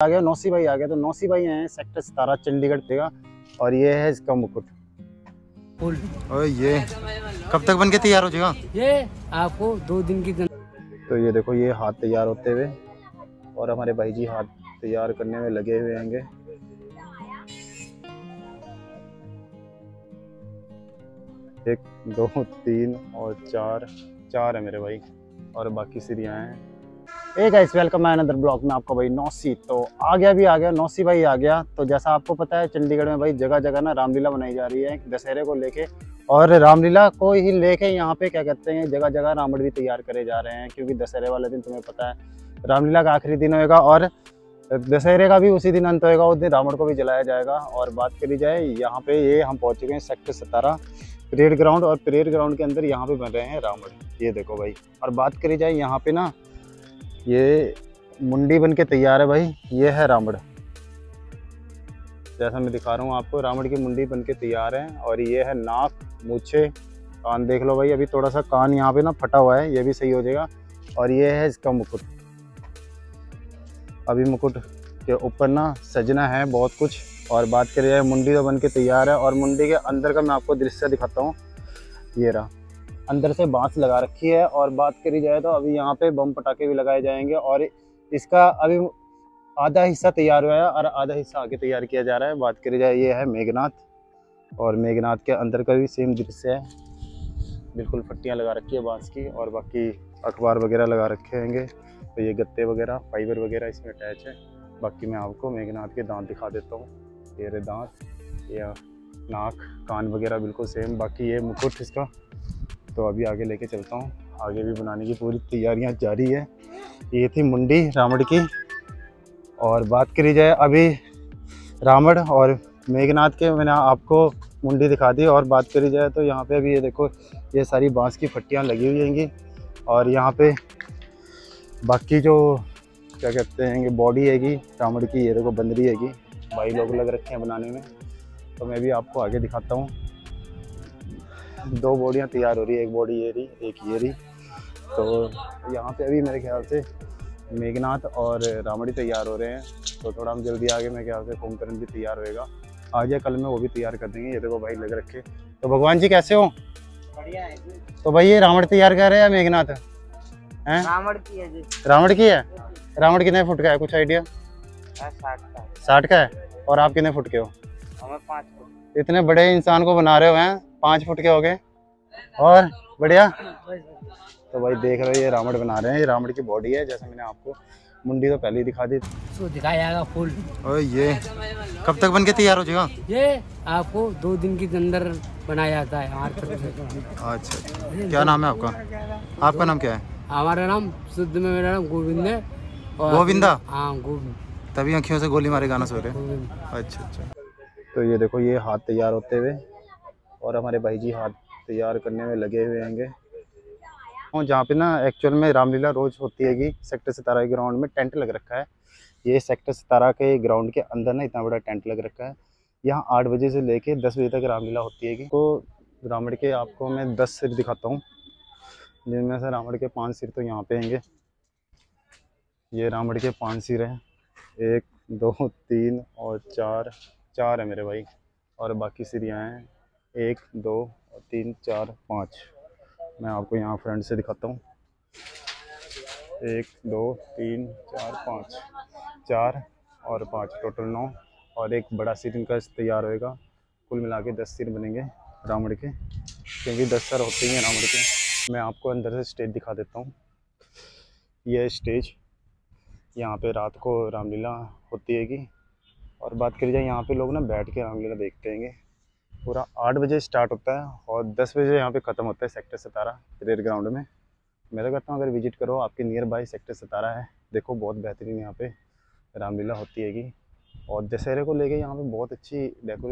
आ गया नौसी भाई आ गया। तो नौसी भाई हैं सेक्टर सतारा चंडीगढ़ देगा और ये है इसका मुकुट। फुल। ओए ये। कब तक बन के तैयार हो जाएगा? ये आपको दो दिन की तो ये देखो ये हाथ तैयार होते हुए और हमारे भाई जी हाथ तैयार करने में लगे हुए हैंगे। एक दो तीन और चार। चार है मेरे भाई और बाकी सीढ़ियाँ हैं। एक गाइस वेलकम है अनदर ब्लॉग में आपका भाई नौसी। तो आ गया भी, आ गया। नौसी भाई आ गया। तो जैसा आपको पता है, चंडीगढ़ में भाई जगह जगह ना रामलीला बनाई जा रही है, दशहरे को लेके। और रामलीला को ही लेके यहाँ पे क्या कहते हैं जगह जगह रावण भी तैयार करे जा रहे हैं, क्योंकि दशहरे वाले दिन तुम्हें पता है, रामलीला का आखिरी दिन होएगा और दशहरे का भी उसी दिन अंत होएगा, उस दिन रावण को भी जलाया जाएगा। और बात करी जाए, यहाँ पे ये हम पहुँच चुके हैं सेक्टर सतारा, परेड ग्राउंड। और परेड ग्राउंड के अंदर यहाँ पे बन रहे हैं रावण। ये देखो भाई। और बात करी जाए यहाँ पे ना ये मुंडी बन के तैयार है भाई, ये है रामड़। जैसा मैं दिखा रहा हूँ आपको, रामड़ की मुंडी बन के तैयार है और ये है नाक, मूछे, कान देख लो भाई, अभी थोड़ा सा कान यहाँ पे ना फटा हुआ है, ये भी सही हो जाएगा। और ये है इसका मुकुट। अभी मुकुट के ऊपर ना सजना है बहुत कुछ, और बात करी मुंडी तो बन के तैयार है, और मुंडी के अंदर का मैं आपको दृश्य दिखाता हूँ। ये रहा। अंदर से बाँस लगा रखी है और बात करी जाए तो अभी यहाँ पे बम पटाखे भी लगाए जाएँगे और इसका अभी आधा हिस्सा तैयार हुआ है और आधा हिस्सा आगे तैयार किया जा रहा है। बात करी जाए, ये है मेघनाथ और मेघनाथ के अंदर का भी सेम दृश्य है। बिल्कुल पट्टियाँ लगा रखी है बाँस की और बाकी अखबार वगैरह लगा रखे होंगे। तो ये गत्ते वगैरह, फाइबर वगैरह इसमें अटैच है। बाकी मैं आपको मेघनाथ के दांत दिखा देता हूँ। रहे दांत, या नाक, कान वगैरह बिल्कुल सेम बाकी ये मुकुट इसका तो अभी आगे लेके चलता हूँ। आगे भी बनाने की पूरी तैयारियाँ जारी है। ये थी मुंडी रामड़ की। और बात करी जाए अभी रामड़ और मेघनाथ के, मैंने आपको मुंडी दिखा दी। और बात करी जाए तो यहाँ पे अभी ये देखो, ये सारी बाँस की फट्टियाँ लगी हुई हैंगी। और यहाँ पे बाकी जो, क्या कहते हैं बॉडी हैगी रामड़ की, ये देखो बंदरी हैगी। भाई लोग लग रखे हैं बनाने में। तो मैं भी आपको आगे दिखाता हूँ। दो बॉडियाँ तैयार हो रही है एक बॉडी ये रही एक ये रही। तो यहाँ पे अभी मेरे ख्याल से मेघनाथ और रावण तैयार हो रहे हैं। तो थोड़ा हम जल्दी आगे मेरे ख्याल से कुंभकर्ण भी तैयार होएगा। आज कल में वो भी तैयार कर देंगे ये देखो भाई लग रखे। तो भगवान जी कैसे हो? बढ़िया है तो भाई ये रावण तैयार कर रहे हैं मेघनाथ? हैं? रावण की है रावण की है? रावण कितने फुट का है? कुछ आइडिया? साठ का साठ का है? और आप कितने फुट के हो? हमें पाँच फुट। इतने बड़े इंसान को बना रहे हो हैं? पाँच फुट के हो गए। और बढ़िया। तो भाई देख रहे हो ये रावण बना रहे हैं। ये रावण की बॉडी है जैसे मैंने आपको मुंडी तो पहले ही दिखा दी दिखाया फुल ओए ये कब तक बन के तैयार हो जाएगा? ये आपको दो दिन के अंदर बनाया जाता है हमारे अच्छा क्या नाम है आपका? आपका नाम क्या है? हमारा नाम शुद्ध में मेरा नाम गोविंद है। गोविंदा? हाँ गोविंद। तभी आँखियों से गोली मारे गाना सो रहे अच्छा अच्छा। तो ये देखो ये हाथ तैयार होते हुए और हमारे भाई जी हाथ तैयार करने में लगे हुए हैंगे। और जहाँ पे ना एक्चुअल में रामलीला रोज होती हैगी, सेक्टर सतारा के ग्राउंड में टेंट लग रखा है। ये सेक्टर सतारा के ग्राउंड के अंदर ना इतना बड़ा टेंट लग रखा है। यहाँ आठ बजे से लेके दस बजे तक रामलीला होती हैगी। तो रावण के आपको मैं दस सिर दिखाता हूँ। जिनमें से रावण के पाँच सिर तो यहाँ पे हैंगे। ये रावण के पाँच सिर हैं। एक, दो, तीन और चार चार है मेरे भाई। और बाकी सीढ़ियाँ हैं। एक, दो तीन, चार, पाँच। मैं आपको यहाँ फ्रंट से दिखाता हूँ। एक, दो, तीन, चार, पाँच। चार और पाँच, टोटल नौ। और एक बड़ा सिर इनका तैयार होएगा। कुल मिला के दस सिर बनेंगे रावण के। क्योंकि दस सर होते ही हैं रावण के। मैं आपको अंदर से स्टेज दिखा देता हूँ। यह स्टेज यहाँ पे रात को रामलीला होती हैगी। और बात करी जाए यहाँ पे लोग ना बैठ के रामलीला देखते हैंगे। पूरा आठ बजे स्टार्ट होता है और दस बजे यहाँ पे ख़त्म होता है सेक्टर सतारा परेड ग्राउंड में। मैं तो कहता हूँ, अगर विज़िट करो, आपके नियर बाई सेक्टर सतारा है। देखो, बहुत बेहतरीन यहाँ पे रामलीला होती हैगी। और दशहरे को लेके यहाँ पे बहुत अच्छी डेकोरेशन